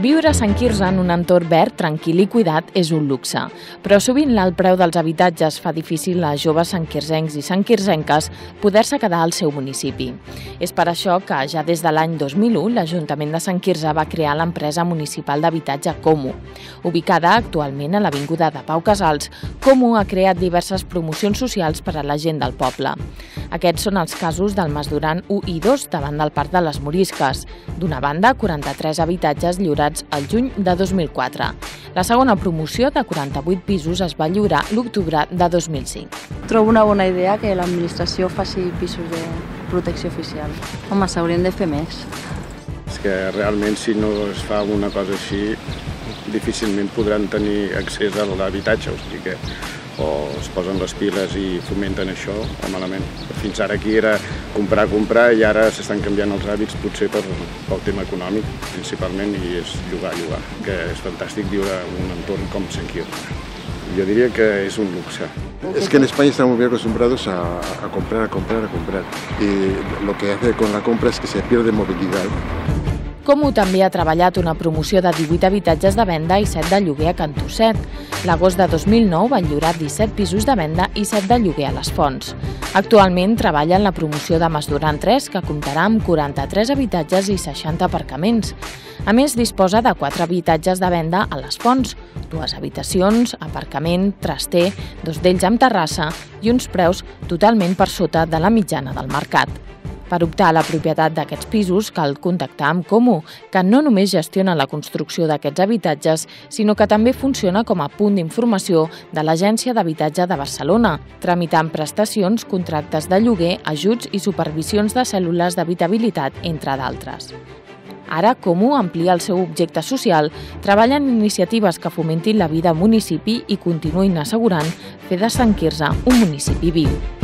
Viure a Sant Quirze en un entorn verd, tranquil i cuidat és un luxe, però sovint l'alt preu dels habitatges fa difícil a joves santquirzencs i santquirzenques poder-se quedar al seu municipi. És per això que ja des de l'any 2001 l'Ajuntament de Sant Quirze va crear l'empresa municipal d'habitatge Comu. Ubicada actualment a l'Avinguda de Pau Casals, Comu ha creat diverses promocions socials per a la gent del poble. Aquests són els casos del Mas Duran 1 i 2 davant del Parc de les Morisques. D'una banda, 43 habitatges lliurats al juny de 2004. La segona promoció de 48 pisos es va lliurar l'octubre de 2005. Trobo una bona idea que l'administració faci pisos de protecció oficial. Home, s'haurien de fer més. És que realment si no es fa una cosa així difícilment podran tenir accés a l'habitatge, o sigui que o es posen les piles i fomenten això o malament. Fins ara aquí era comprar, comprar i ara s'estan canviant els hàbits potser per, pel tema econòmic principalment i és llogar, llogar, que és fantàstic viure en un entorn com Sant Quirze. Yo diría que es un luxe. Es que en España estamos muy acostumbrados a, a comprar, a comprar, a comprar. Y lo que hace con la compra es que se pierde movilidad. Comu també ha treballat una promoció de 18 habitatges de venda i 7 de lloguer a Cantosset. L'agost de 2009 van lliurar 17 pisos de venda i 7 de lloguer a les Fonts. Actualment treballa en la promoció de Masduran 3, que comptarà amb 43 habitatges i 60 aparcaments. A més, disposa de 4 habitatges de venda a les Fonts, dues habitacions, aparcament, traster, dos d'ells amb terrassa i uns preus totalment per sota de la mitjana del mercat. Per optar a la propietat d'aquests pisos cal contactar amb Comu, que no només gestiona la construcció d'aquests habitatges, sinó que també funciona com a punt d'informació de l'Agència d'Habitatge de Barcelona, tramitant prestacions, contractes de lloguer, ajuts i supervisions de cèl·lules d'habitabilitat, entre d'altres. Ara, Comu amplia el seu objecte social, treballa en iniciatives que fomentin la vida al municipi i continuïn assegurant fer de Sant Quirze un municipi viu.